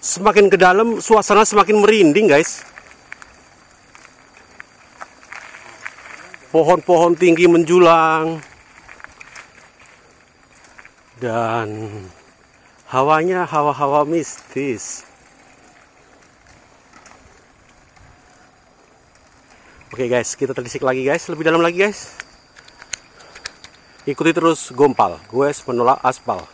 semakin ke dalam suasana semakin merinding guys. Pohon-pohon tinggi menjulang. Dan hawanya hawa-hawa mistis. Oke guys kita telisik lagi guys. Lebih dalam lagi guys. Ikuti terus gompal. Gue menolak aspal.